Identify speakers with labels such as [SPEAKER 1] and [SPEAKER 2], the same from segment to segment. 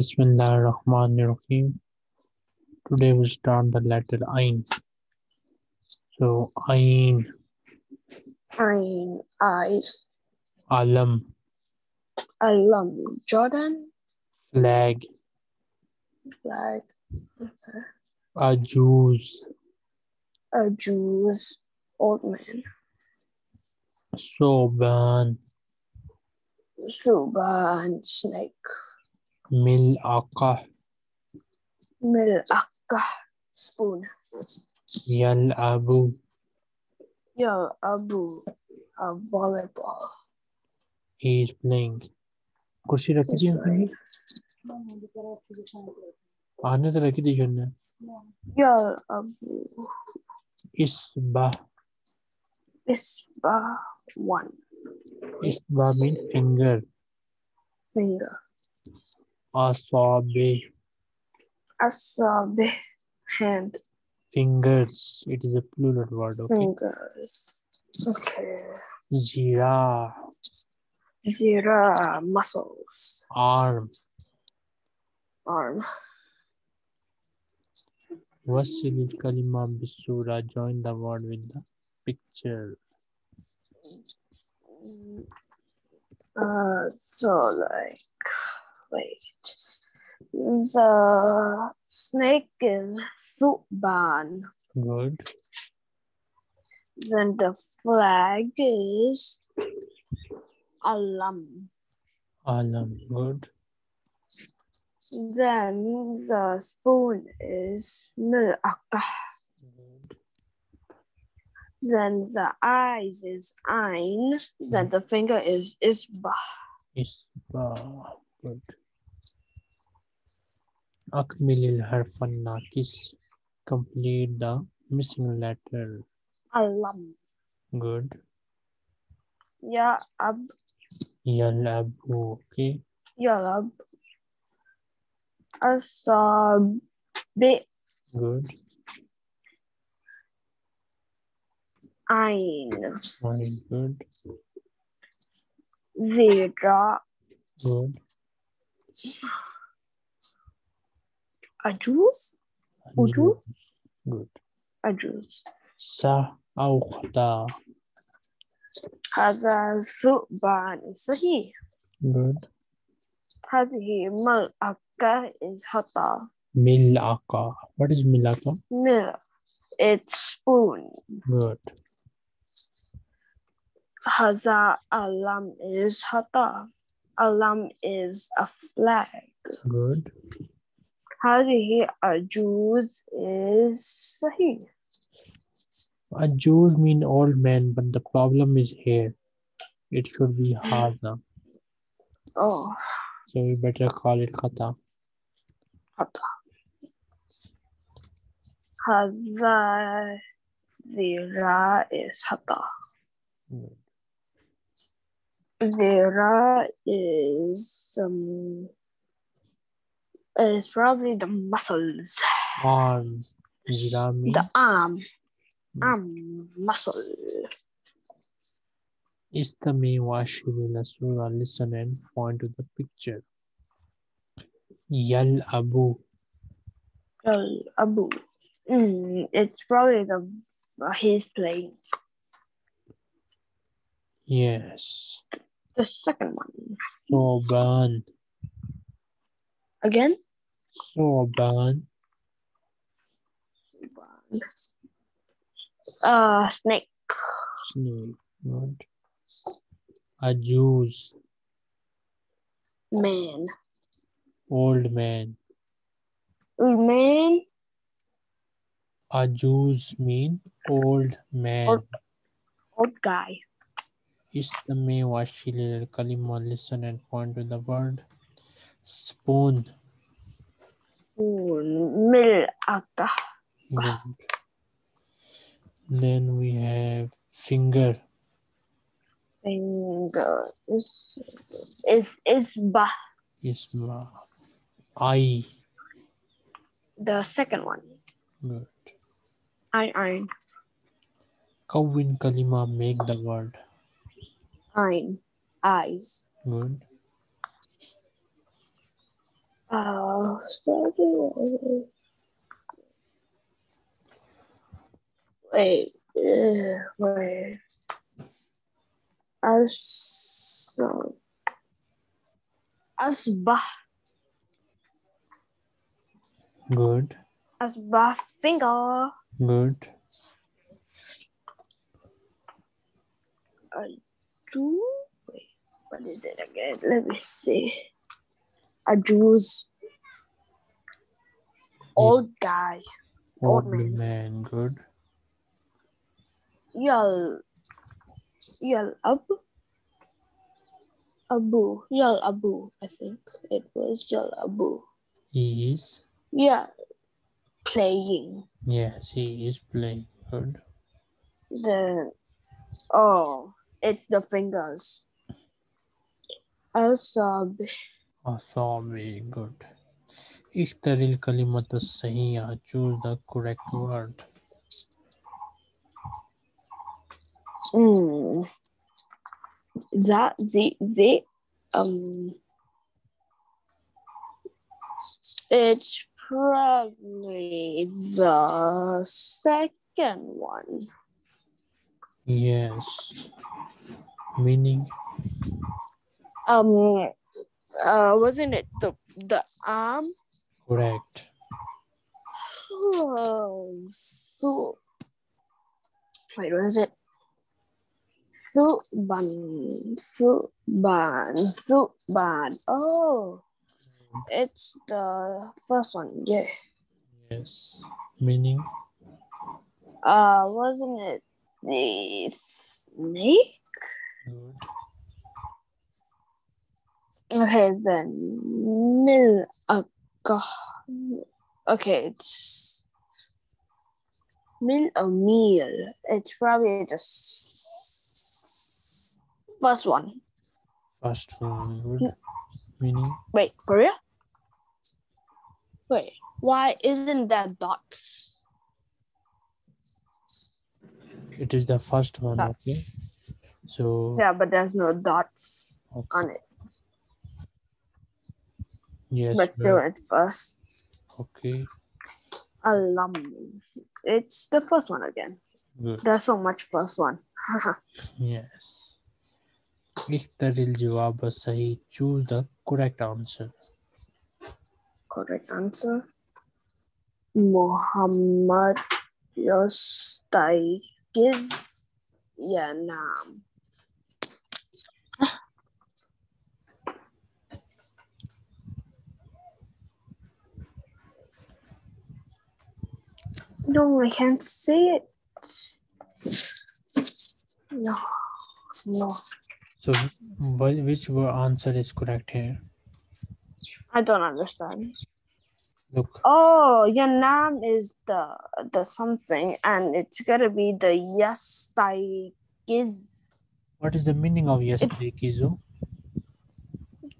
[SPEAKER 1] Bismillah ar-Rahman ar-Rahim. Today we start the letter Ain. So Ain,
[SPEAKER 2] Ein, eyes,
[SPEAKER 1] Alam,
[SPEAKER 2] alam, Jordan,
[SPEAKER 1] Flag,
[SPEAKER 2] flag,
[SPEAKER 1] Ajuz,
[SPEAKER 2] a Jews, old man,
[SPEAKER 1] Soban,
[SPEAKER 2] Suban, snake,
[SPEAKER 1] Mil'aqah,
[SPEAKER 2] milaka, spoon,
[SPEAKER 1] Yal'abu,
[SPEAKER 2] yo, abu, a volleyball,
[SPEAKER 1] he is playing. कुर्सी रखी थी uncle ने? आने तो रखी थी जो ने
[SPEAKER 2] yo, abu,
[SPEAKER 1] Isbah,
[SPEAKER 2] isba, one
[SPEAKER 1] Isbah means finger.
[SPEAKER 2] finger,
[SPEAKER 1] Asabe,
[SPEAKER 2] asabe, hand,
[SPEAKER 1] fingers. It is a plural word. Okay.
[SPEAKER 2] fingers, okay,
[SPEAKER 1] Zira,
[SPEAKER 2] zira, muscles,
[SPEAKER 1] arm.
[SPEAKER 2] arm,
[SPEAKER 1] Wasil kalima bisura. Join the word with the picture.
[SPEAKER 2] Uh, so like, wait, the snake is Suban.
[SPEAKER 1] Good.
[SPEAKER 2] Then the flag is Alam.
[SPEAKER 1] Alam. Good.
[SPEAKER 2] Then the spoon is Milaka.
[SPEAKER 1] Good.
[SPEAKER 2] Then the eyes is Ein. Then the finger is Isba.
[SPEAKER 1] Isba. Good. Akmilil harfan nakis. Complete the missing letter.
[SPEAKER 2] Alam.
[SPEAKER 1] Good.
[SPEAKER 2] Ya ab
[SPEAKER 1] Yalabu. Okay.
[SPEAKER 2] Yalab. Asab. Bit
[SPEAKER 1] Good.
[SPEAKER 2] Ein.
[SPEAKER 1] Very good.
[SPEAKER 2] Zira.
[SPEAKER 1] Good.
[SPEAKER 2] Ajuz. Uju?
[SPEAKER 1] Good.
[SPEAKER 2] Ajuz.
[SPEAKER 1] Sa أو خطأ.
[SPEAKER 2] هذا ثعبان صحيح
[SPEAKER 1] Good.
[SPEAKER 2] هذه ملعقة is خطأ
[SPEAKER 1] Milaka. What is milaka?
[SPEAKER 2] مل it's spoon
[SPEAKER 1] Good.
[SPEAKER 2] هذا alam is خطأ alam is a flag
[SPEAKER 1] Good.
[SPEAKER 2] Hadhi ajuz is
[SPEAKER 1] sahih. Ajuz mean old man, but the problem is here. It should be hadha.
[SPEAKER 2] Oh.
[SPEAKER 1] So we better call it khata.
[SPEAKER 2] Khata. Hadha zira is khata.
[SPEAKER 1] Hmm.
[SPEAKER 2] Zira is um, is probably the muscles.
[SPEAKER 1] Arm. Zira mean
[SPEAKER 2] The arm. Arm muscle.
[SPEAKER 1] Istami Washiri Lasura. Listen and point to the picture. Yal Abu.
[SPEAKER 2] Well, Abu. Mm, it's probably the uh, he's playing.
[SPEAKER 1] Yes.
[SPEAKER 2] The second one.
[SPEAKER 1] Soban.
[SPEAKER 2] Again?
[SPEAKER 1] Soban.
[SPEAKER 2] Uh snake.
[SPEAKER 1] Snake. Good. Ajuz.
[SPEAKER 2] Man.
[SPEAKER 1] Old man.
[SPEAKER 2] Man.
[SPEAKER 1] Ajuz mean old man.
[SPEAKER 2] Old- Old guy.
[SPEAKER 1] Istami washili kalima listen and point to the word spoon. Good. Then we have finger.
[SPEAKER 2] Finger is is is ba
[SPEAKER 1] Isma. Eye.
[SPEAKER 2] the second one.
[SPEAKER 1] Good.
[SPEAKER 2] I iron.
[SPEAKER 1] Kawin kalima make the word.
[SPEAKER 2] Ein. Eyes.
[SPEAKER 1] Good.
[SPEAKER 2] Uh, starting. Wait, wait. As asbah
[SPEAKER 1] Good.
[SPEAKER 2] asbah finger.
[SPEAKER 1] Good.
[SPEAKER 2] A Jew. Wait, what is it again? Let me see. A Jew's old guy. Old
[SPEAKER 1] Old man. Good.
[SPEAKER 2] Yal Yal Abu Abu Yal Abu I think it was Yal Abu
[SPEAKER 1] He is.
[SPEAKER 2] yeah playing
[SPEAKER 1] Yes, he is playing. Good.
[SPEAKER 2] the oh it's the fingers Asab
[SPEAKER 1] Asabi, good. Ishtaril kalimatu sahiya. Choose the correct word.
[SPEAKER 2] Mm. The the um. It's probably the second one.
[SPEAKER 1] Yes. Meaning.
[SPEAKER 2] Um uh wasn't it the the arm?
[SPEAKER 1] Correct.
[SPEAKER 2] oh, so wait what is it? Suban Suban Suban oh it's the first one. Yeah.
[SPEAKER 1] Yes. Meaning.
[SPEAKER 2] uh wasn't it the snake?
[SPEAKER 1] Good.
[SPEAKER 2] Okay then mil uh, okay it's mil or meal it's probably the first one
[SPEAKER 1] First one. Meaning.
[SPEAKER 2] wait for real wait why isn't there dots
[SPEAKER 1] It is the first one.
[SPEAKER 2] Dots.
[SPEAKER 1] Okay. So.
[SPEAKER 2] yeah but there's no dots
[SPEAKER 1] Okay.
[SPEAKER 2] on it
[SPEAKER 1] Yes.
[SPEAKER 2] but still
[SPEAKER 1] good.
[SPEAKER 2] at first
[SPEAKER 1] Okay.
[SPEAKER 2] alum it's the first one again
[SPEAKER 1] Good.
[SPEAKER 2] there's so much first one
[SPEAKER 1] Yes. اختر الجواب الصحيح. Choose the correct answer.
[SPEAKER 2] Correct answer. Muhammad Yostaigiz Yanam. No, I can't see it. No, no,
[SPEAKER 1] So, which word answer is correct here?
[SPEAKER 2] I don't understand.
[SPEAKER 1] Look.
[SPEAKER 2] Oh, Yanam is the the something, and it's gonna be the yes Yastaigiz
[SPEAKER 1] What is the meaning of yesterday, Kizu?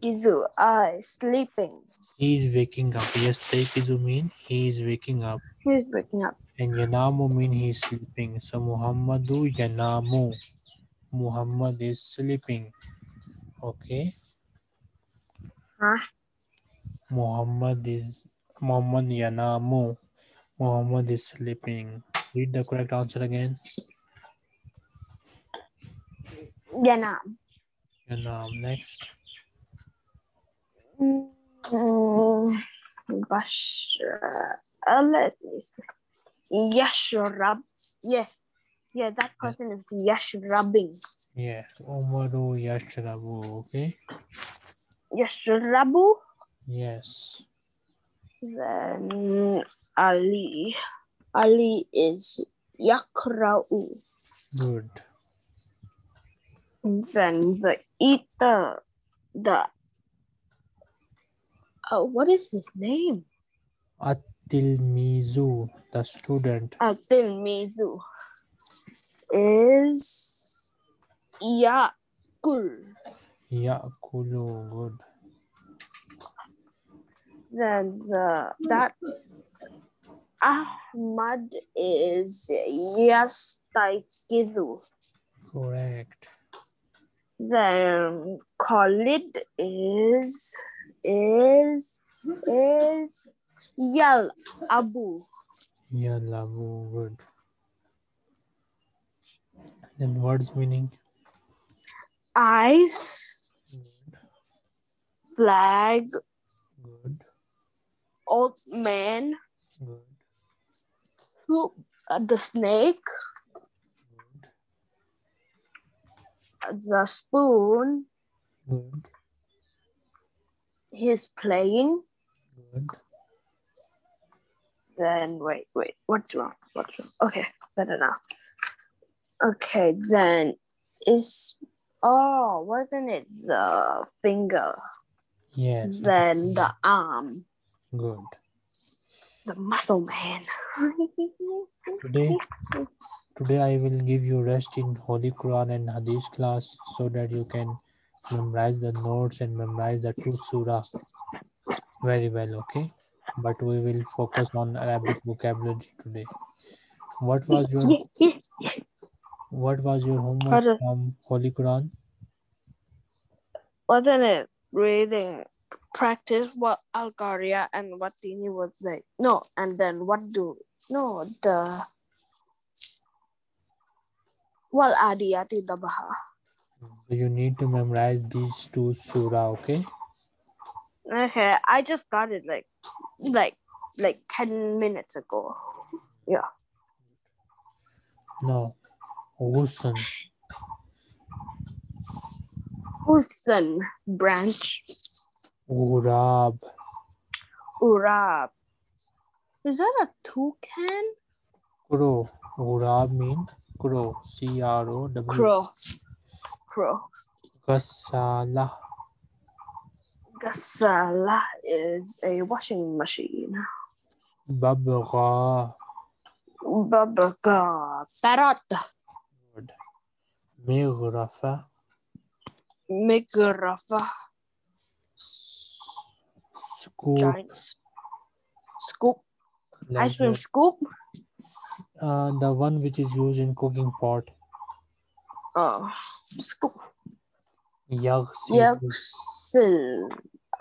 [SPEAKER 2] Gizu. Uh, sleeping.
[SPEAKER 1] He is waking up. Yesterday, Kizu mean he is waking up.
[SPEAKER 2] He's waking up.
[SPEAKER 1] And Yanamu mean he is sleeping. So Muhammadu Yanamu. Muhammad is sleeping. Okay.
[SPEAKER 2] Huh?
[SPEAKER 1] Muhammad is Muhammad Yanamu. Muhammad is sleeping. Read the correct answer again.
[SPEAKER 2] Yanam.
[SPEAKER 1] Yanam. Next.
[SPEAKER 2] Mm. Uh, Uh, let me see. Yashrab. Yeah. Yeah, that person is Yashrabbing.
[SPEAKER 1] Yes. Umaru Yashrabu. Okay.
[SPEAKER 2] Yashrabu.
[SPEAKER 1] Yes.
[SPEAKER 2] Then Ali. Ali is Yakra'u.
[SPEAKER 1] Good.
[SPEAKER 2] Then the eater, the oh, what is his name?
[SPEAKER 1] Atilmizu, the student.
[SPEAKER 2] Ah, Atil Mizu is Yakul.
[SPEAKER 1] Yakulu. Good.
[SPEAKER 2] Then the that Ahmad is Yastaikizu.
[SPEAKER 1] Correct.
[SPEAKER 2] Then Khalid is is is Yal Abu.
[SPEAKER 1] Yalabu. Good. Then words meaning?
[SPEAKER 2] Eyes.
[SPEAKER 1] Good.
[SPEAKER 2] Flag.
[SPEAKER 1] Good.
[SPEAKER 2] Old man.
[SPEAKER 1] Good.
[SPEAKER 2] Who? uh, the snake.
[SPEAKER 1] Good.
[SPEAKER 2] The spoon.
[SPEAKER 1] Good.
[SPEAKER 2] He's playing.
[SPEAKER 1] Good.
[SPEAKER 2] Then wait, wait. What's wrong? What's wrong? Okay, better now. Okay, then is oh, wasn't it the finger?
[SPEAKER 1] Yes.
[SPEAKER 2] Then the arm,
[SPEAKER 1] Good.
[SPEAKER 2] the muscle man.
[SPEAKER 1] Today, today I will give you rest in Holy Quran and Hadith class so that you can memorize the notes and memorize the two surah very well. Okay, but we will focus on Arabic vocabulary today. What was your What was your homework
[SPEAKER 2] Pardon?
[SPEAKER 1] from Holy Quran?
[SPEAKER 2] wasn't it reading practice what Algaria and what Dini was like? No, and then what do no the Wal Adiyati Dabaha.
[SPEAKER 1] You need to memorize these two surah. Okay.
[SPEAKER 2] Okay, I just got it like like like 10 minutes ago. Yeah.
[SPEAKER 1] No. Ghusn.
[SPEAKER 2] Husn branch.
[SPEAKER 1] Urab.
[SPEAKER 2] Urab. Is that a toucan?
[SPEAKER 1] Crow. Urab mean crow. C R O W.
[SPEAKER 2] Crow. Crow.
[SPEAKER 1] Ghassala.
[SPEAKER 2] Gasala is a washing machine.
[SPEAKER 1] Babgha.
[SPEAKER 2] Babaga. Parrot.
[SPEAKER 1] Good. Mighrafa.
[SPEAKER 2] Migrafa.
[SPEAKER 1] Scoop.
[SPEAKER 2] Giants. Scoop. Ice cream scoop.
[SPEAKER 1] Uh, the one which is used in cooking pot.
[SPEAKER 2] Oh, scoop. Yaxil.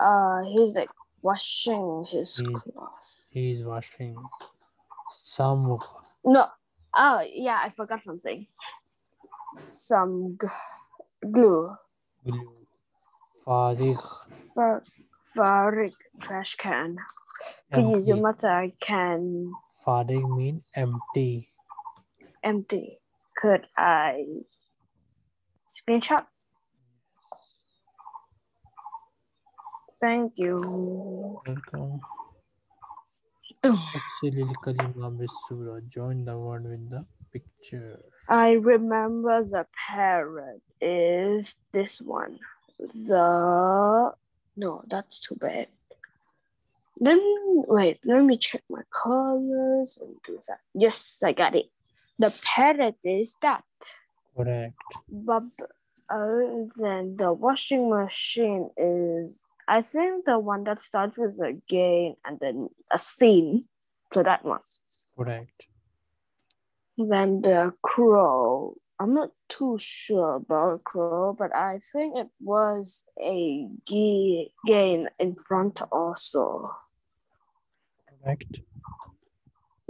[SPEAKER 2] Uh, he's like washing his clothes.
[SPEAKER 1] He's washing. some.
[SPEAKER 2] No. Oh, yeah, I forgot something. Some glue.
[SPEAKER 1] Glue.
[SPEAKER 2] For Farik trash can. Please, your mother can
[SPEAKER 1] Farigh mean empty.
[SPEAKER 2] empty. Could I screenshot? Thank you.
[SPEAKER 1] Welcome.
[SPEAKER 2] Dum.
[SPEAKER 1] Kalima bisura. Join the word with the picture.
[SPEAKER 2] I remember the parrot is this one. The no, that's too bad. Then wait, let me check my colors and do that. Yes, I got it. The parrot is that.
[SPEAKER 1] Correct.
[SPEAKER 2] But then the washing machine is I think the one that starts with a game and then a scene. So that one.
[SPEAKER 1] Correct.
[SPEAKER 2] Then the crow. I'm not too sure about crow, but I think it was a game in front also.
[SPEAKER 1] Correct.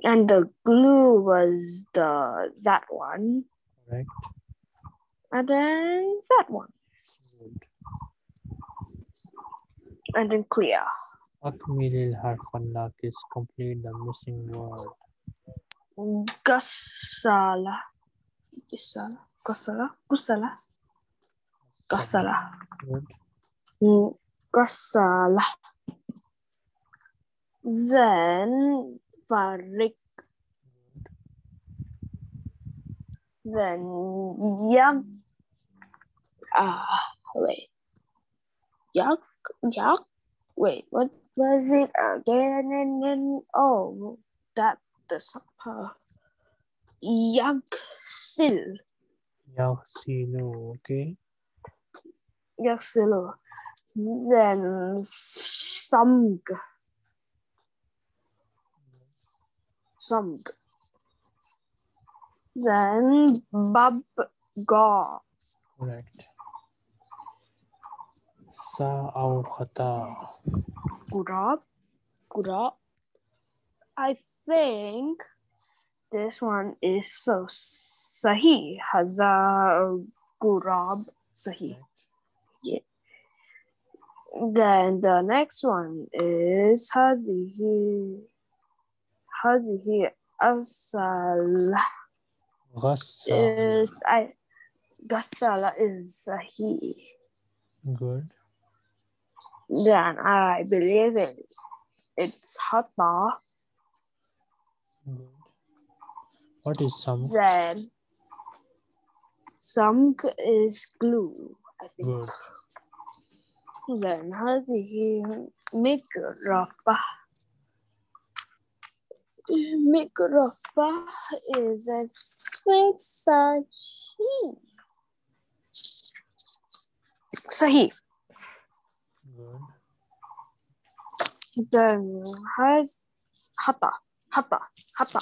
[SPEAKER 2] And the glue was the that one.
[SPEAKER 1] Correct.
[SPEAKER 2] And then that one.
[SPEAKER 1] Good.
[SPEAKER 2] And then clear.
[SPEAKER 1] Akmilil harfan is complete the missing word.
[SPEAKER 2] Gasala. Gasala. Gusala. Gasala. Mm, Gasala. Then Farik. Then Yak. Ah, wait. Yak. Yak. Wait, what was it again? And then oh, that the supper. Yak Sil.
[SPEAKER 1] Yaghsilu. Okay.
[SPEAKER 2] Yaksilu. Then Samg. Samg. Then Babga.
[SPEAKER 1] Correct. Sa au khata.
[SPEAKER 2] Gurab. Gurab. I think this one is so Sahi. Hazar Gurab Sahi. Yeah. Then the next one is Hadihi Hadihi Asal
[SPEAKER 1] غسالة
[SPEAKER 2] is I Gasala is Sahi.
[SPEAKER 1] good
[SPEAKER 2] then I believe it. It's hot
[SPEAKER 1] bar. What is some?
[SPEAKER 2] Then some is glue, I think.
[SPEAKER 1] Good.
[SPEAKER 2] Then how do you make rafa? Make rafa is a sweet such. Sahi.
[SPEAKER 1] good
[SPEAKER 2] Then has Hatta. Hatta. Hatta.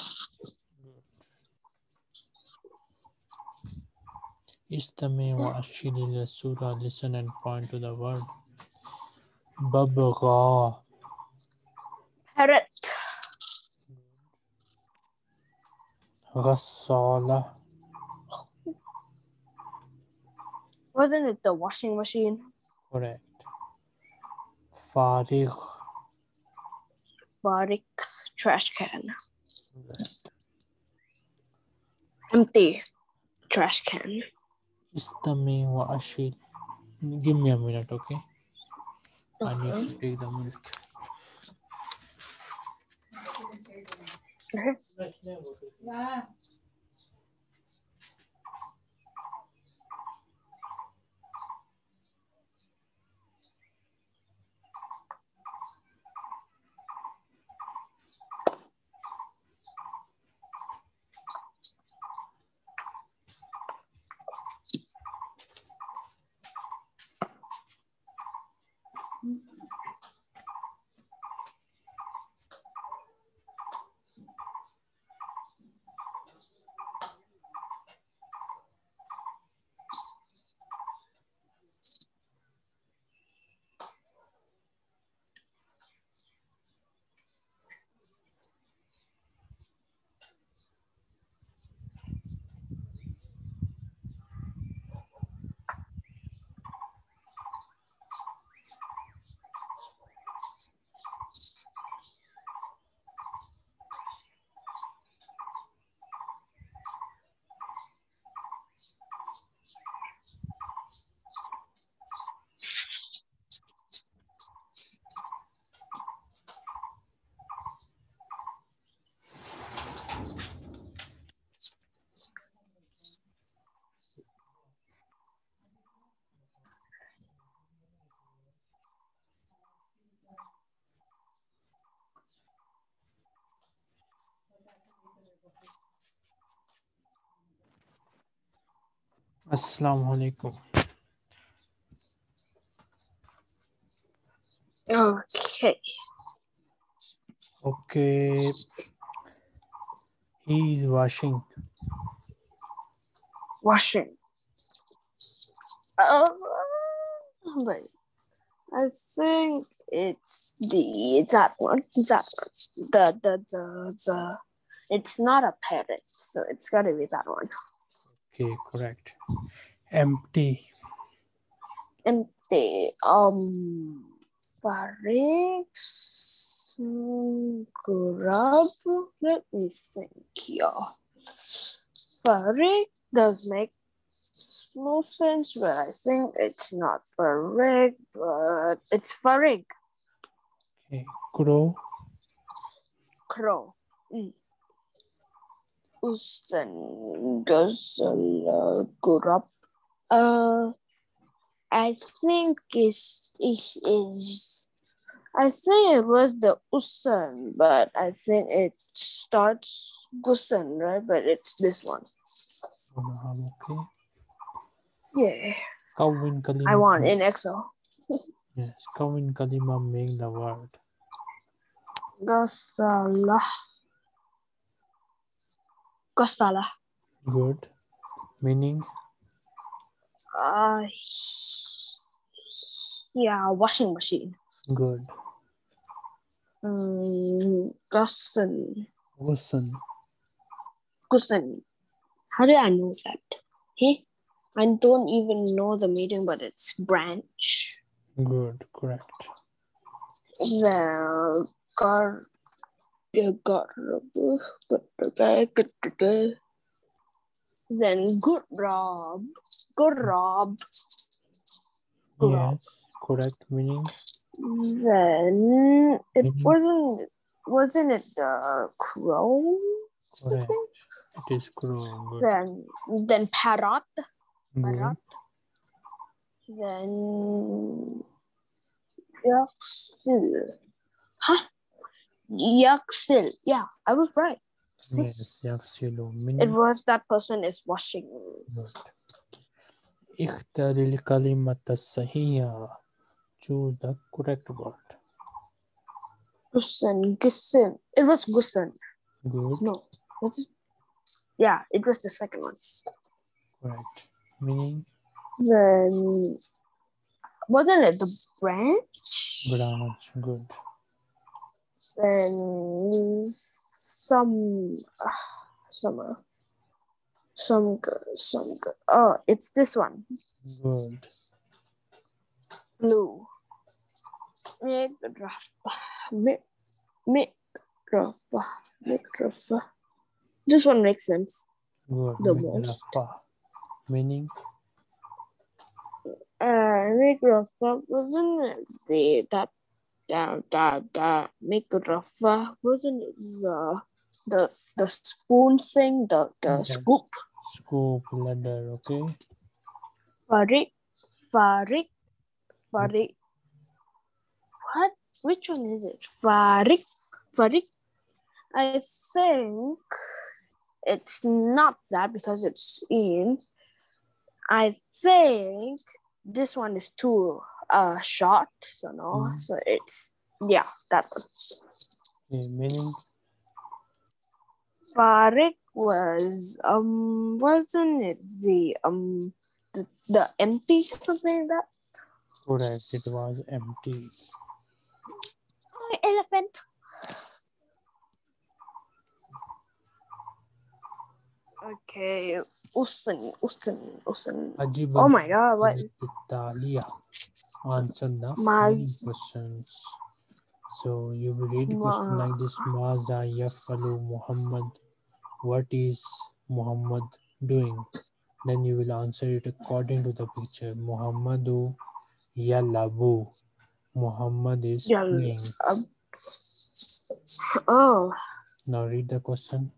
[SPEAKER 1] استمع وأشير إلى السورة listen and point to the word ببغى
[SPEAKER 2] Parrot.
[SPEAKER 1] غسالة
[SPEAKER 2] Wasn't it the washing machine?
[SPEAKER 1] correct Farig.
[SPEAKER 2] Farig trash can. Empty trash can.
[SPEAKER 1] Istami wa ashil. Give me a minute, okay? okay? I need to take the milk. Assalamu alaikum
[SPEAKER 2] Okay.
[SPEAKER 1] okay he is washing
[SPEAKER 2] Washing. Uh, wait. I think it's the that one. That one. The the the the. It's not a parrot, so it's gotta be that one.
[SPEAKER 1] Okay correct empty
[SPEAKER 2] Empty. Um. Farix. Grub. Let me think here. Farig does make no sense, but I think it's not Farig, but it's Farig.
[SPEAKER 1] okay crow
[SPEAKER 2] Crow. Mm. Usten Gazala Gurab. Uh, I think it's, it is. it's I think it was the Usan, but I think it starts Gusan, right? But it's this one.
[SPEAKER 1] okay
[SPEAKER 2] Yeah,
[SPEAKER 1] Kawin kalima
[SPEAKER 2] I want in Excel.
[SPEAKER 1] yes Kawin kalima make the word
[SPEAKER 2] Gazala. Gazala.
[SPEAKER 1] good meaning
[SPEAKER 2] Uh, yeah, washing machine.
[SPEAKER 1] good
[SPEAKER 2] Um, Gussen.
[SPEAKER 1] Listen.
[SPEAKER 2] Gussen. How did I know that? Hey, I don't even know the meaning, but it's branch.
[SPEAKER 1] Good. Correct.
[SPEAKER 2] The gar. Gar. Then good rob. Good rob. Good rob.
[SPEAKER 1] Yes. Correct meaning.
[SPEAKER 2] Then it
[SPEAKER 1] Mhm.
[SPEAKER 2] wasn't wasn't it the crow?
[SPEAKER 1] Correct. It is crow.
[SPEAKER 2] Then then parrot.
[SPEAKER 1] Good.
[SPEAKER 2] Parrot. Then yaksil. Huh? Yaksil. Yeah, I was right.
[SPEAKER 1] Yes. Yaksilu.
[SPEAKER 2] It
[SPEAKER 1] Meaning.
[SPEAKER 2] was that person is washing.
[SPEAKER 1] Good. اختر الكلمة الصحيحة. Choose the correct word.
[SPEAKER 2] Gussen. Gussen. It was Gussen.
[SPEAKER 1] Good.
[SPEAKER 2] No. Was it? Yeah, it was the second one.
[SPEAKER 1] Correct. Meaning
[SPEAKER 2] Then wasn't it the branch?
[SPEAKER 1] branch. Good.
[SPEAKER 2] Then some uh, some uh, some good some good. Oh, it's this one.
[SPEAKER 1] Good.
[SPEAKER 2] Blue. Make rough. Make make rough. Make rough. This one makes sense.
[SPEAKER 1] Good.
[SPEAKER 2] The most.
[SPEAKER 1] Meaning
[SPEAKER 2] Uh, make rough wasn't it the that that that that make rough wasn't it? The uh, the the spoon thing the the
[SPEAKER 1] Okay.
[SPEAKER 2] scoop.
[SPEAKER 1] Scoop ladder. Okay.
[SPEAKER 2] Farik Farik Farik what? Which one is it? Farik Farik I think it's not that because it's in. I think this one is too uh short so no
[SPEAKER 1] Mhm.
[SPEAKER 2] so it's yeah that one
[SPEAKER 1] Okay. Meaning
[SPEAKER 2] Farik was um wasn't it the um the, the empty something like that
[SPEAKER 1] correct. It was empty.
[SPEAKER 2] Oh, elephant okay usan usan usan oh my god what
[SPEAKER 1] Talia answer the following questions. So you will read question like this. Maza yafalu Muhammad. What is Muhammad doing? Then you will answer it according to the picture. Muhammadu yalabu. Muhammad is
[SPEAKER 2] Yal
[SPEAKER 1] playing.
[SPEAKER 2] oh.
[SPEAKER 1] Now read the question.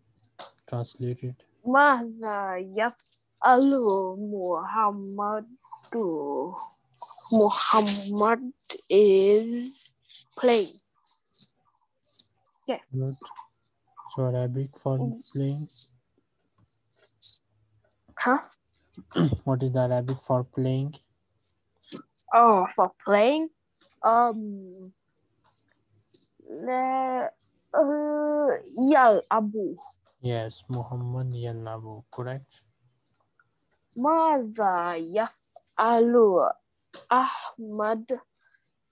[SPEAKER 1] Translate it.
[SPEAKER 2] Maza yafalu Muhammadu. Muhammad is playing
[SPEAKER 1] Good. So Arabic for playing.
[SPEAKER 2] huh
[SPEAKER 1] What is the Arabic for playing?
[SPEAKER 2] oh for playing um the uh yal abu
[SPEAKER 1] Yes, Muhammad yalabu. Correct.
[SPEAKER 2] ماذا يفعل Ahmad.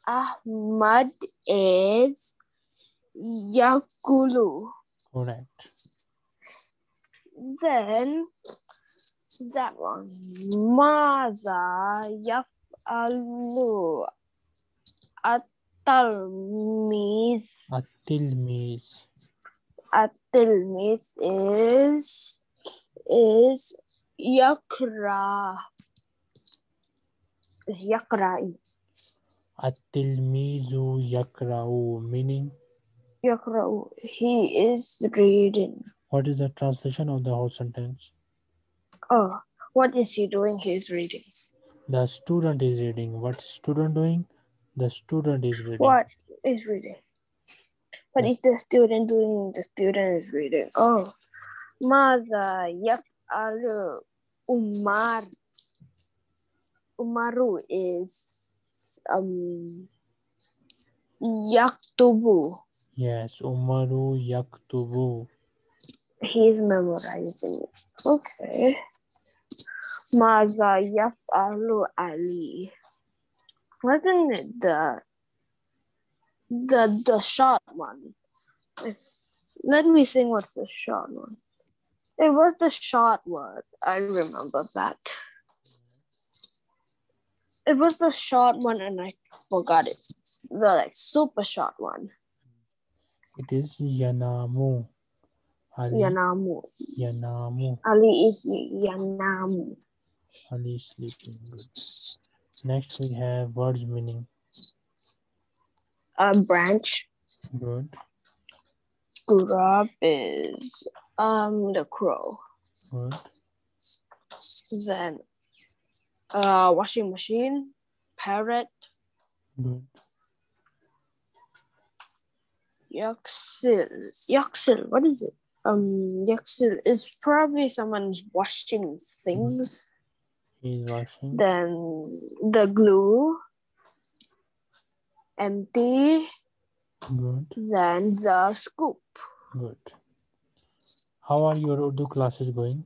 [SPEAKER 2] Ahmad is Yakulu.
[SPEAKER 1] Correct.
[SPEAKER 2] Then that one. Maza Yafalu Atalmiz.
[SPEAKER 1] Atilmis.
[SPEAKER 2] Atilmis is is Yakra is يقرأ
[SPEAKER 1] At-tilmizu yakra'u. Meaning,
[SPEAKER 2] يقرأ he is reading
[SPEAKER 1] what is the translation of the whole sentence?
[SPEAKER 2] oh what is he doing he's reading
[SPEAKER 1] The student is reading. What is student doing? The student is reading.
[SPEAKER 2] what is reading what is the student doing the student is reading oh ماذا يفعل Umar Umaru is um yaktubu
[SPEAKER 1] Yes, Umaru yaktubu.
[SPEAKER 2] he's memorizing it. Okay. Maza yaf'alu Ali. Wasn't it the the the short one. If let me sing what's the short one. It was the short word. I remember that. It was the short one and I forgot it. The like super short one.
[SPEAKER 1] It is Yanamu. Ali,
[SPEAKER 2] Yanamu.
[SPEAKER 1] Yanamu.
[SPEAKER 2] Ali is Yanamu.
[SPEAKER 1] Ali is sleeping. Good. Next we have words meaning.
[SPEAKER 2] A branch.
[SPEAKER 1] Good.
[SPEAKER 2] Grub is um the crow.
[SPEAKER 1] Good.
[SPEAKER 2] Then uh washing machine, parrot,
[SPEAKER 1] Good.
[SPEAKER 2] Yaxil. Yaxil, what is it? Um, Yaxil is probably someone's washing things.
[SPEAKER 1] He is washing.
[SPEAKER 2] Then the glue, empty.
[SPEAKER 1] Good.
[SPEAKER 2] Then the scoop.
[SPEAKER 1] Good. How are your Urdu classes going?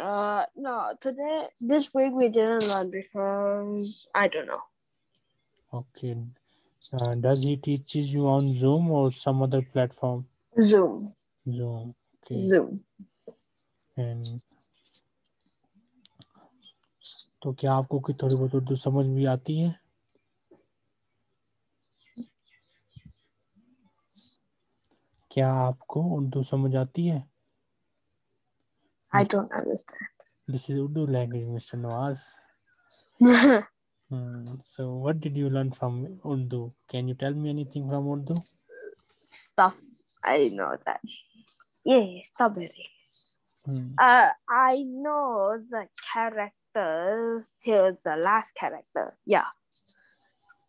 [SPEAKER 2] Uh, no, today this week we didn't learn because I don't know.
[SPEAKER 1] Okay. Uh, does he teaches you on Zoom or some other platform?
[SPEAKER 2] Zoom,
[SPEAKER 1] Zoom. Okay.
[SPEAKER 2] Zoom.
[SPEAKER 1] And तो क्या आपको कोई थोड़ी बहुत उर्दू समझ भी आती है क्या आपको उर्दू समझ आती है
[SPEAKER 2] I don't understand.
[SPEAKER 1] This is Urdu language, Mr. Nawaz. Hmm, so, what did you learn from Urdu? Can you tell me anything from Urdu?
[SPEAKER 2] Stuff. I know that. Yeah, strawberry.
[SPEAKER 1] Hmm.
[SPEAKER 2] Uh, I know the characters till the last character. Yeah.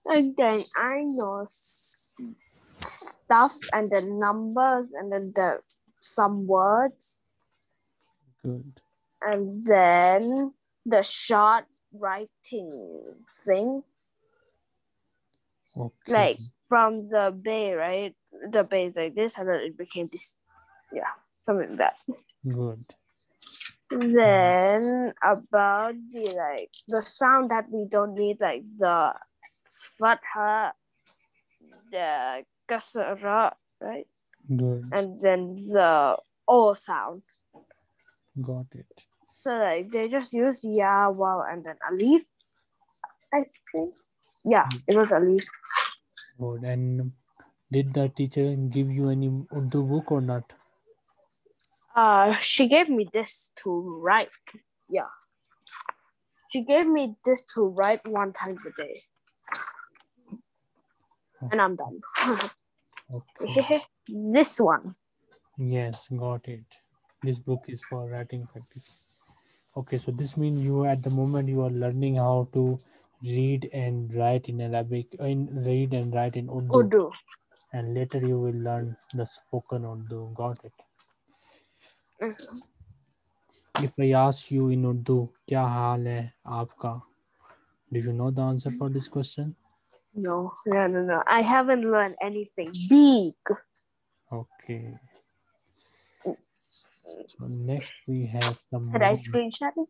[SPEAKER 2] And then I know stuff and the numbers and then the some words
[SPEAKER 1] Good.
[SPEAKER 2] and then the short writing thing
[SPEAKER 1] Okay.
[SPEAKER 2] like from the bay right the bay is like this and then it became this yeah something like that
[SPEAKER 1] Good.
[SPEAKER 2] Then about the like the sound that we don't need like the fatha, the kasra, right?
[SPEAKER 1] Good.
[SPEAKER 2] And then the o sound.
[SPEAKER 1] Got it.
[SPEAKER 2] So like they just use yeah, wow, and then alif. I think. Yeah, it was alif.
[SPEAKER 1] Good. And did the teacher give you any Urdu book or not?
[SPEAKER 2] Uh, she gave me this to write. Yeah. She gave me this to write one time a day. And I'm done.
[SPEAKER 1] Okay.
[SPEAKER 2] this one.
[SPEAKER 1] Yes, got it this book is for writing practice. Okay so this means you at the moment you are learning how to read and write in arabic uh, in read and write in urdu,
[SPEAKER 2] urdu.
[SPEAKER 1] and later you will learn the spoken urdu. Got it.
[SPEAKER 2] Mm-hmm.
[SPEAKER 1] If i ask you in urdu kya haal hai aapka? Do you know the answer for this question?
[SPEAKER 2] No. No no no. I haven't learned anything. Big
[SPEAKER 1] okay. So next we have some.
[SPEAKER 2] Can I screenshot it?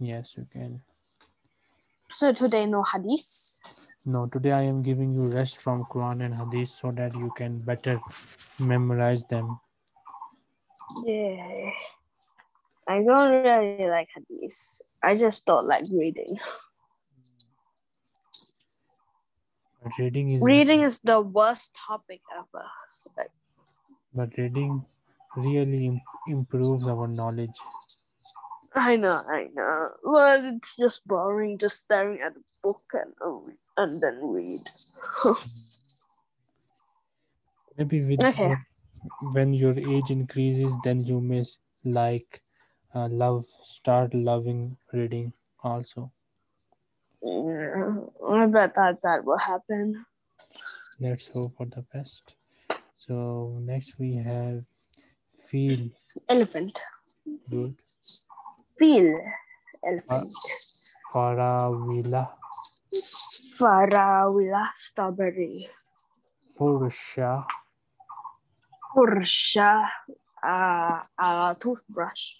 [SPEAKER 1] Yes, you can.
[SPEAKER 2] So today no hadith.
[SPEAKER 1] No, today I am giving you rest from Quran and Hadith so that you can better memorize them.
[SPEAKER 2] Yeah. I don't really like hadith. I just don't like reading.
[SPEAKER 1] But reading is
[SPEAKER 2] Reading is the worst topic ever. Like,
[SPEAKER 1] but reading really im- improves our knowledge.
[SPEAKER 2] I know, I know. But it's just boring just staring at a book and uh, and then read.
[SPEAKER 1] Maybe with
[SPEAKER 2] Okay.
[SPEAKER 1] when your age increases, then you may like uh, love start loving reading also.
[SPEAKER 2] Yeah, I bet that that will happen.
[SPEAKER 1] Let's hope for the best. So next we have feel
[SPEAKER 2] Elephant.
[SPEAKER 1] good.
[SPEAKER 2] Feel. Elephant.
[SPEAKER 1] Farawila
[SPEAKER 2] Farawila strawberry.
[SPEAKER 1] Fursha
[SPEAKER 2] Fursha. Uh, uh, toothbrush.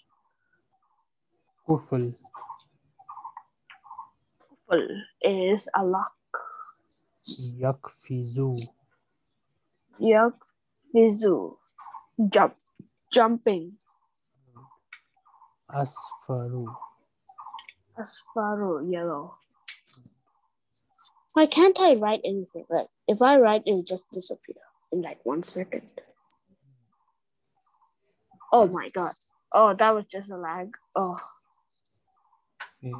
[SPEAKER 1] Kufl
[SPEAKER 2] Full is a lock.
[SPEAKER 1] Yakfizu.
[SPEAKER 2] Yakfizu. Jump. Jumping.
[SPEAKER 1] Asfaru.
[SPEAKER 2] Asfaru. Yellow. Why can't I write anything? Like if I write, it will just disappear in like one second. Oh my god. Oh, that was just a lag. Oh,
[SPEAKER 1] Okay.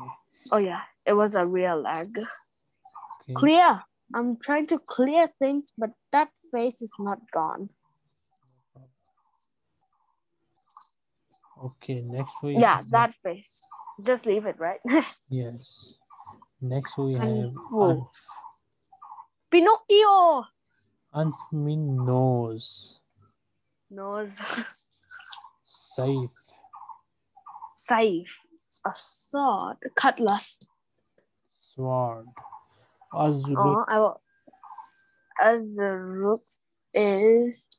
[SPEAKER 2] oh yeah, it was a real lag.
[SPEAKER 1] okay.
[SPEAKER 2] Clear. I'm trying to clear things, but that face is not gone.
[SPEAKER 1] Okay, next we
[SPEAKER 2] Yeah, that face. Just leave it, right?
[SPEAKER 1] yes. Next we have. Anf.
[SPEAKER 2] Pinocchio.
[SPEAKER 1] Anf mean nose.
[SPEAKER 2] Nose.
[SPEAKER 1] Safe.
[SPEAKER 2] Safe. A sword. Cutlass.
[SPEAKER 1] Sword. Uh, Azruk.
[SPEAKER 2] Oh, I will. Azruk is.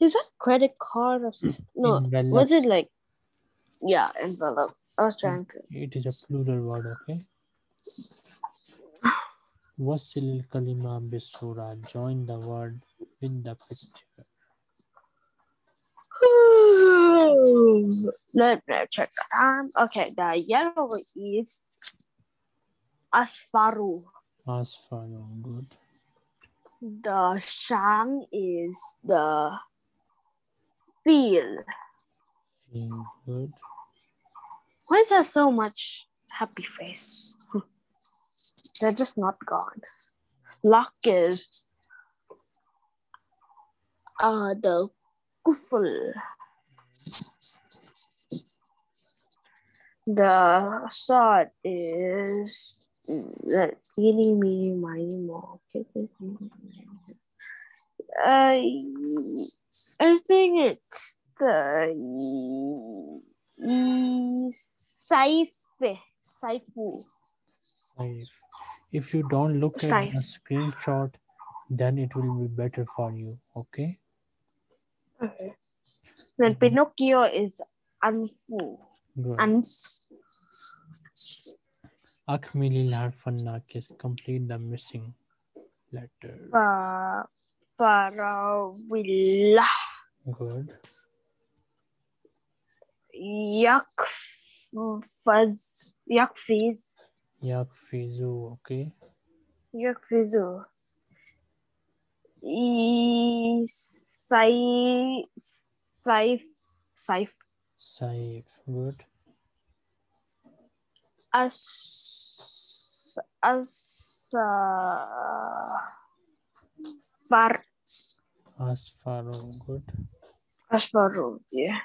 [SPEAKER 2] Is that credit card or something? No. Was it like? Yeah, envelope. I was trying to.
[SPEAKER 1] It is a plural word, okay? Wasil kalima bisura. Join the word with the picture.
[SPEAKER 2] Let me check. Um, okay, the yellow is Asfaru.
[SPEAKER 1] Asfaru. Good.
[SPEAKER 2] The shang is the feel.
[SPEAKER 1] Feel good.
[SPEAKER 2] Why is there so much happy face? They're just not gone. Luck is uh the kuful. The sword is the eeny, meeny, miny, mo. Uh, I think it's the Saife. Saifu.
[SPEAKER 1] Safe. If you don't look at
[SPEAKER 2] Safe.
[SPEAKER 1] the screenshot, then it will be better for you, okay?
[SPEAKER 2] Okay. Then mhm. Pinocchio is Anfu.
[SPEAKER 1] Good.
[SPEAKER 2] Anf.
[SPEAKER 1] Akmilil harfan. Complete the missing letter.
[SPEAKER 2] Pa, Parawilla.
[SPEAKER 1] Good.
[SPEAKER 2] Yak. Fuzz. Yakfiz.
[SPEAKER 1] Yakfizu, okay?
[SPEAKER 2] Yakfizu. E. Sai. Saif. Saif.
[SPEAKER 1] Safe. Good.
[SPEAKER 2] As. As. Uh, far.
[SPEAKER 1] Asfaru. Good.
[SPEAKER 2] Asfaru. Yeah.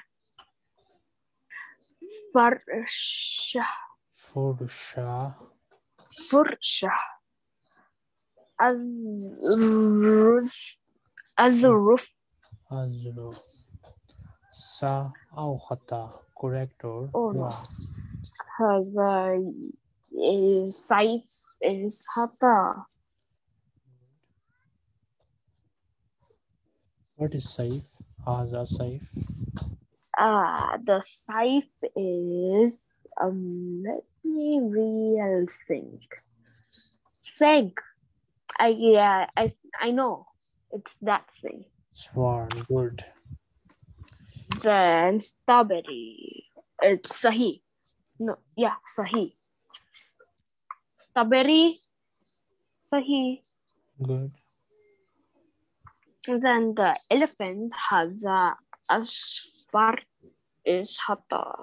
[SPEAKER 2] Farsha.
[SPEAKER 1] Fursha.
[SPEAKER 2] Fursha. Azruf. Azruf.
[SPEAKER 1] Azru. Sa au khata. Correct or
[SPEAKER 2] Oh, no.
[SPEAKER 1] wrong?
[SPEAKER 2] Is Saif is Hata.
[SPEAKER 1] What is safe? Haza safe.
[SPEAKER 2] Ah, the Saif is um. Let me real think. Think. I yeah. I I know. It's that thing.
[SPEAKER 1] Sword. Good.
[SPEAKER 2] Then strawberry. It's Sahi. No, yeah, Sahi. Strawberry. Sahi.
[SPEAKER 1] Good.
[SPEAKER 2] And then the elephant has a asfar is hata.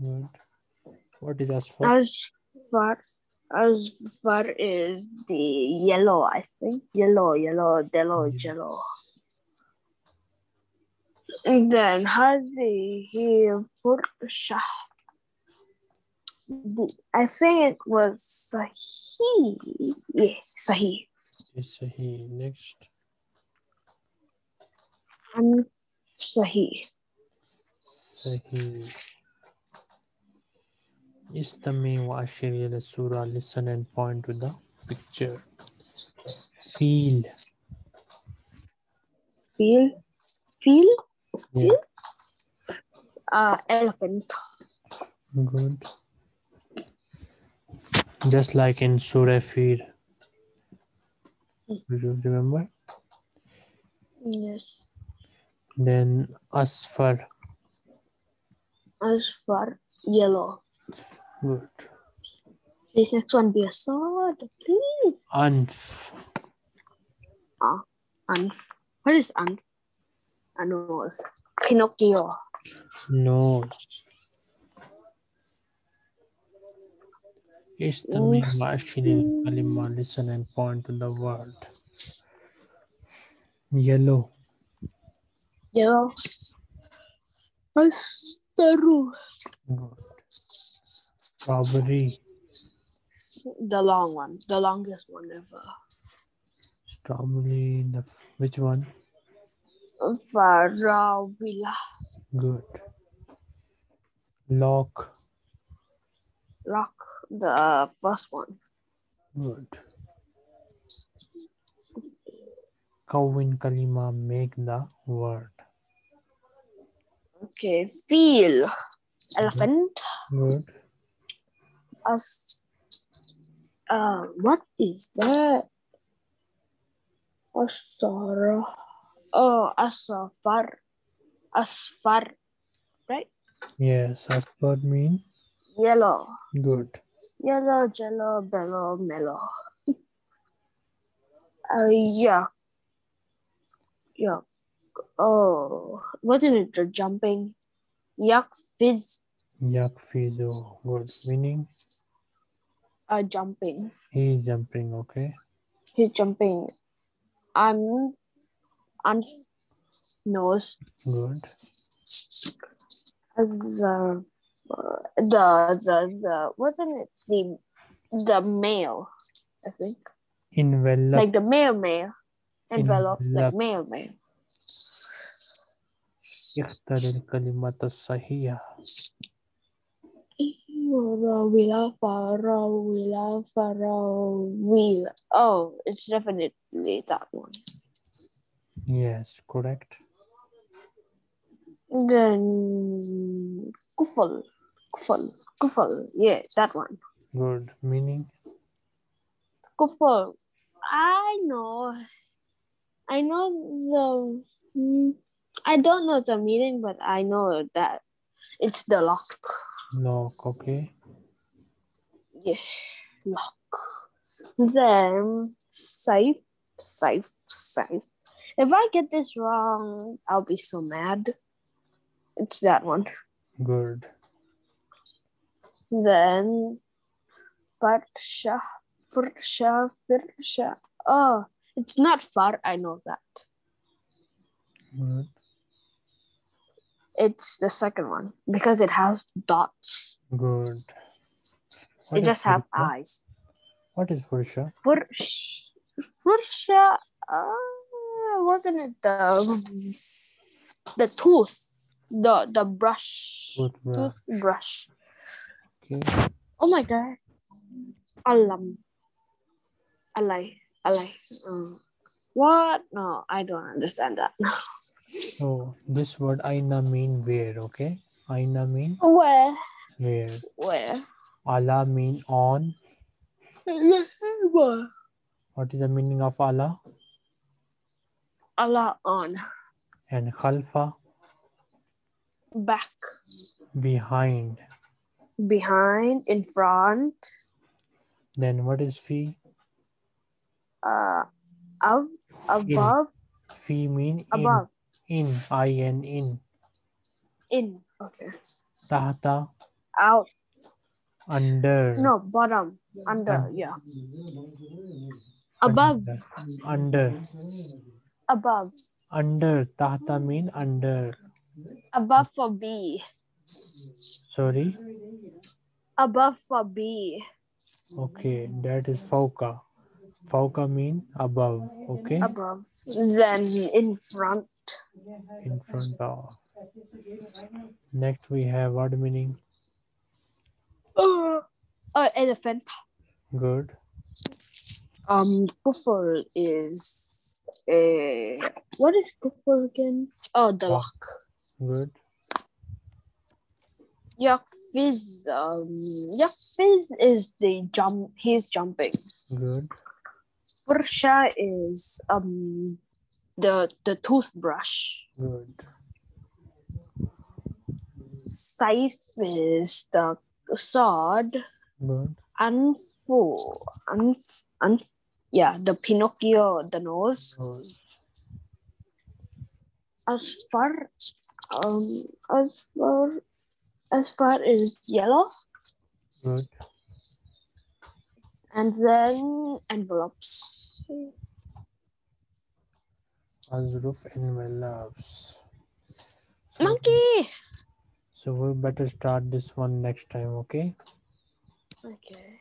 [SPEAKER 1] Good. What is asphalt?
[SPEAKER 2] Asfar asfar is the yellow, I think. Yellow, yellow, yellow,
[SPEAKER 1] Mm.
[SPEAKER 2] yellow. And then هذه فرشة. The- I think it was Sahi. Yeah, Sahi.
[SPEAKER 1] It's Sahi. Next.
[SPEAKER 2] I'm Sahi.
[SPEAKER 1] Sahi. Istami wa ashir ila surah. Listen and point to the picture. Feel.
[SPEAKER 2] Feel, feel,
[SPEAKER 1] Yeah.
[SPEAKER 2] uh, elephant.
[SPEAKER 1] Good. Just like in Surah Fil. Do you remember?
[SPEAKER 2] Yes.
[SPEAKER 1] Then asfar.
[SPEAKER 2] Asfar, yellow.
[SPEAKER 1] Good.
[SPEAKER 2] This next one be a sword, please.
[SPEAKER 1] Anf.
[SPEAKER 2] Ah, anf. What is anf? A nose. Pinocchio.
[SPEAKER 1] Nose. It's
[SPEAKER 2] the
[SPEAKER 1] main Kalima. Listen and point to the world. Yellow.
[SPEAKER 2] Yellow. Asperu.
[SPEAKER 1] good strawberry
[SPEAKER 2] The long one. The longest one ever.
[SPEAKER 1] strawberry the which one
[SPEAKER 2] Farawila.
[SPEAKER 1] good lock
[SPEAKER 2] Lock, The first one.
[SPEAKER 1] good Kawin kalima make the word
[SPEAKER 2] Okay. Feel. Elephant.
[SPEAKER 1] good
[SPEAKER 2] As. Uh, what is that? Asara. Oh, asafar. Asfar. Right?
[SPEAKER 1] yes asper mean
[SPEAKER 2] Yellow.
[SPEAKER 1] good
[SPEAKER 2] Yellow, jello, bellow, mellow. Uh, yeah. Yuck. Oh, wasn't it the jumping? Yak fizz,
[SPEAKER 1] yak fizo good meaning
[SPEAKER 2] uh, jumping.
[SPEAKER 1] he is jumping okay
[SPEAKER 2] He's jumping. I'm, I'm, nose.
[SPEAKER 1] good
[SPEAKER 2] The, the, the, the, wasn't it the, the mail, I think.
[SPEAKER 1] envelope
[SPEAKER 2] Like the mail mail. Envelope, like
[SPEAKER 1] Envelope.
[SPEAKER 2] mail mail.
[SPEAKER 1] اختر الكلمة الصحيحة
[SPEAKER 2] Farawila, Farawila, Farawila. Oh, it's definitely that one.
[SPEAKER 1] yes correct
[SPEAKER 2] Then Kufal, Kufal, Kufal. Yeah, that one.
[SPEAKER 1] good meaning
[SPEAKER 2] Kufal. I know. I know the. I don't know the meaning, but I know that it's the lock.
[SPEAKER 1] lock okay
[SPEAKER 2] Yeah, lock. Then safe, safe, safe. If I get this wrong, I'll be so mad. It's that one.
[SPEAKER 1] good
[SPEAKER 2] Then Farsha, Fursha, Firsha. Oh, it's not far. I know that.
[SPEAKER 1] good
[SPEAKER 2] It's the second one because it has dots.
[SPEAKER 1] good
[SPEAKER 2] It
[SPEAKER 1] is
[SPEAKER 2] just have eyes.
[SPEAKER 1] what is fursha
[SPEAKER 2] Fursh, Fursha. Uh, wasn't it the the tooth, the the brush,
[SPEAKER 1] Toothbrush.
[SPEAKER 2] toothbrush?
[SPEAKER 1] okay
[SPEAKER 2] Oh my god. Alam. Alay. Alay. Uh, what? No, I don't understand that.
[SPEAKER 1] so this word aina mean where okay aina mean
[SPEAKER 2] Where?
[SPEAKER 1] where
[SPEAKER 2] Where?
[SPEAKER 1] ala mean on what is the meaning of Allah?
[SPEAKER 2] Allah on.
[SPEAKER 1] and khalfa
[SPEAKER 2] Back.
[SPEAKER 1] behind
[SPEAKER 2] Behind. In front.
[SPEAKER 1] then what is fi
[SPEAKER 2] Uh, up. Above.
[SPEAKER 1] fi mean
[SPEAKER 2] Above.
[SPEAKER 1] in i n in In.
[SPEAKER 2] In, Okay.
[SPEAKER 1] tahta
[SPEAKER 2] Out.
[SPEAKER 1] under
[SPEAKER 2] No, bottom. Under.
[SPEAKER 1] Un-
[SPEAKER 2] Yeah. Above.
[SPEAKER 1] under
[SPEAKER 2] Above.
[SPEAKER 1] under tahta mean under
[SPEAKER 2] Above for B.
[SPEAKER 1] sorry
[SPEAKER 2] Above for B.
[SPEAKER 1] okay that is fauka fauka mean above okay
[SPEAKER 2] Above. Then in front.
[SPEAKER 1] In front of next we have word meaning
[SPEAKER 2] Uh, uh, elephant.
[SPEAKER 1] good
[SPEAKER 2] Um, kufur is a what is kufur again? Oh, the
[SPEAKER 1] Lock.
[SPEAKER 2] lock.
[SPEAKER 1] good
[SPEAKER 2] Yakfiz. Um, Yakfiz is the jump. He's jumping.
[SPEAKER 1] good
[SPEAKER 2] Fursha is um the the toothbrush.
[SPEAKER 1] Good.
[SPEAKER 2] Saif is the sword.
[SPEAKER 1] Good.
[SPEAKER 2] Anfu, anf, anf, yeah, the Pinocchio, the nose.
[SPEAKER 1] Good.
[SPEAKER 2] As far, um, as far, as far is yellow,
[SPEAKER 1] Good.
[SPEAKER 2] and then envelopes.
[SPEAKER 1] Azruf envelopes. So-
[SPEAKER 2] Monkey.
[SPEAKER 1] So we better start this one next time, okay?
[SPEAKER 2] Okay.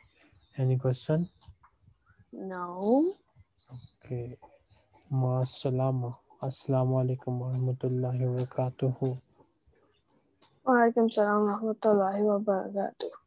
[SPEAKER 1] Any question?
[SPEAKER 2] No.
[SPEAKER 1] Okay. Ma salama. Assalamu alaikum wa rahmatullahi wa barakatuhu.
[SPEAKER 2] Walaikum salam wa rahmatullahi wa barakatuh.